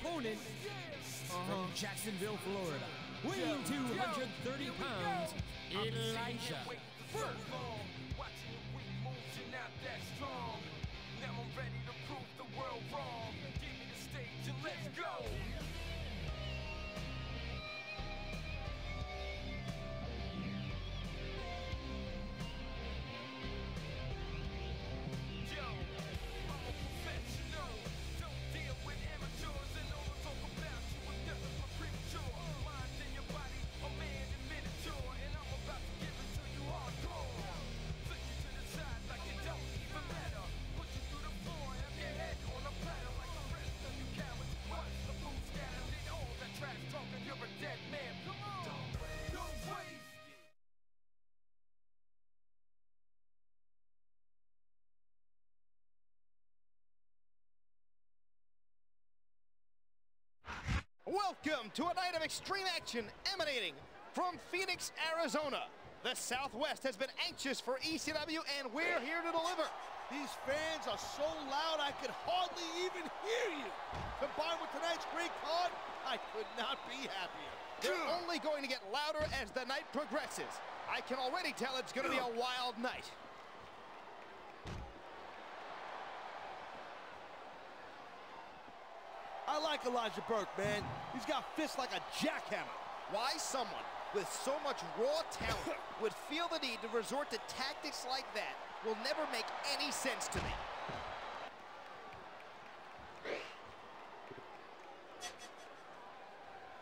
opponent from uh-huh. Jacksonville, Florida, weighing 230 pounds, Elijah Burke. Now I'm ready to prove the world wrong. Give me the stage and let's go. Welcome to a night of extreme action emanating from Phoenix, Arizona. The Southwest has been anxious for ECW, and we're here to deliver. These fans are so loud I could hardly even hear you. Combined with tonight's great card, I could not be happier. They're only going to get louder as the night progresses. I can already tell it's going to be a wild night. I like Elijah Burke, man. He's got fists like a jackhammer. Why someone with so much raw talent would feel the need to resort to tactics like that will never make any sense to me.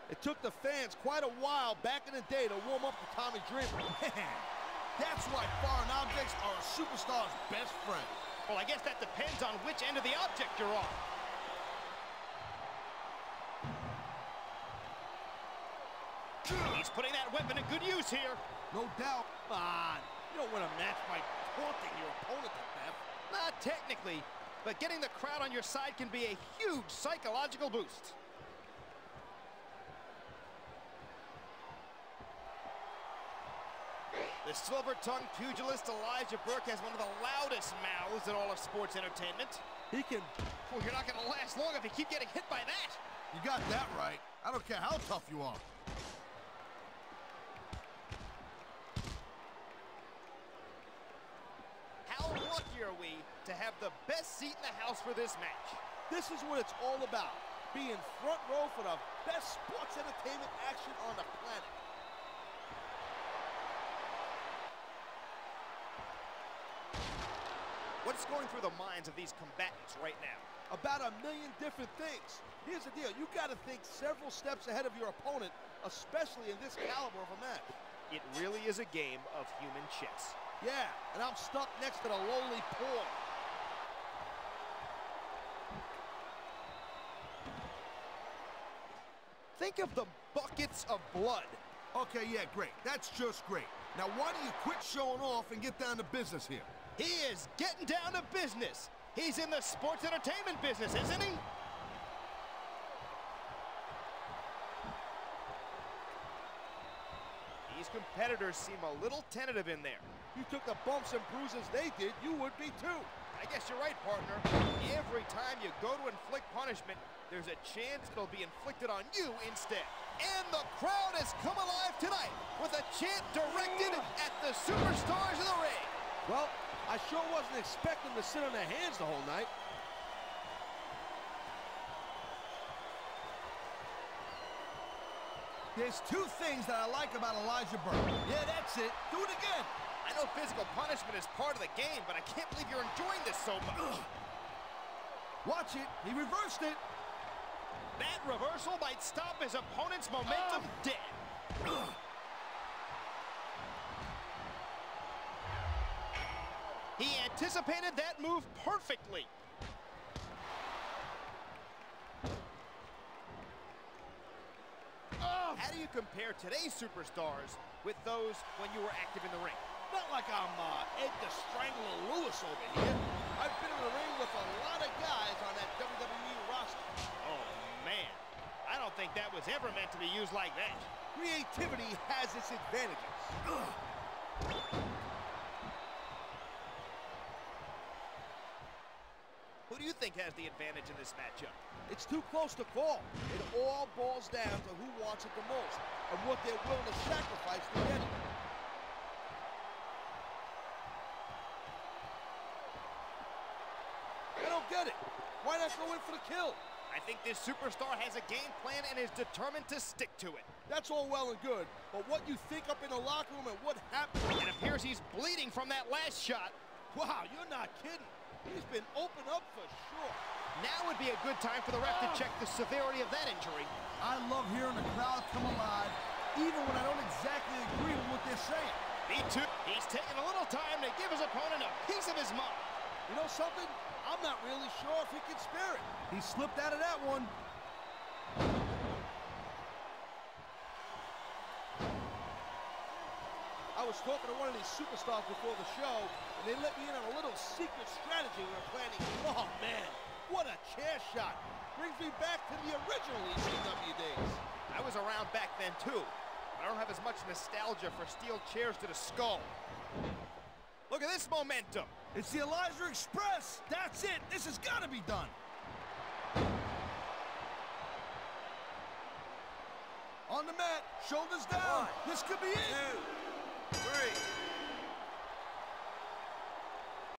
It took the fans quite a while back in the day to warm up to Tommy Dreamer. Man, that's why foreign objects are a superstar's best friend. Well, I guess that depends on which end of the object you're on. He's putting that weapon in good use here. No doubt. Come on. You don't win a match by taunting your opponent to death. Not technically, but getting the crowd on your side can be a huge psychological boost. The silver-tongued pugilist Elijah Burke has one of the loudest mouths in all of sports entertainment. He can... Well, you're not going to last long if you keep getting hit by that. You got that right. I don't care how tough you are. How lucky are we to have the best seat in the house for this match? This is what it's all about. Being front row for the best sports entertainment action on the planet. What's going through the minds of these combatants right now? About a million different things. Here's the deal. You got to think several steps ahead of your opponent, especially in this caliber of a match. It really is a game of human chess. Yeah, and I'm stuck next to the lowly poor. Think of the buckets of blood. Okay, yeah, great. That's just great. Now, why don't you quit showing off and get down to business here? He is getting down to business. He's in the sports entertainment business, isn't he? These competitors seem a little tentative in there. You took the bumps and bruises they did, you would be too. I guess you're right, partner. Every time you go to inflict punishment, there's a chance it'll be inflicted on you instead. And the crowd has come alive tonight with a chant directed at the superstars of the ring. Well, I sure wasn't expecting to sit on their hands the whole night. There's two things that I like about Elijah Burke. Yeah, that's it. Do it again. I know physical punishment is part of the game, but I can't believe you're enjoying this so much. Watch it. He reversed it. That reversal might stop his opponent's momentum ah. dead. He anticipated that move perfectly. How do you compare today's superstars with those when you were active in the ring? Not like I'm uh, Ed the Strangler Lewis over here. I've been in the ring with a lot of guys on that WWE roster. Oh, man. I don't think that was ever meant to be used like that. Creativity has its advantages. Who do you you think has the advantage in this matchup? It's too close to call. It all boils down to who wants it the most and what they're willing to sacrifice to get it. I don't get it. Why not go in for the kill? I think this superstar has a game plan and is determined to stick to it. That's all well and good, but what you think up in the locker room and what happened? It appears he's bleeding from that last shot. Wow, you're not kidding. He's been open up for sure. Now would be a good time for the ref to oh. check the severity of that injury. I love hearing the crowd come alive, even when I don't exactly agree with what they're saying. Me too. He's taking a little time to give his opponent a piece of his mind. You know something? I'm not really sure if he can spare it. He slipped out of that one. Was talking to one of these superstars before the show, and they let me in on a little secret strategy we were planning. Oh, man, what a chair shot. Brings me back to the original ECW days. I was around back then too. I don't have as much nostalgia for steel chairs to the skull. Look at this momentum. It's the Elijah Express. That's it. This has got to be done. On the mat, shoulders down. This could be it. Two, three,